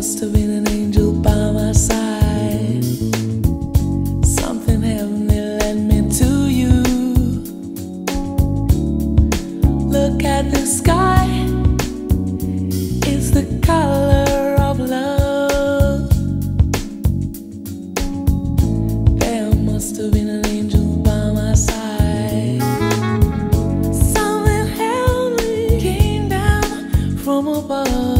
must have been an angel by my side. Something heavenly led me to you. Look at the sky, it's the color of love. There must have been an angel by my side. Something heavenly came down from above.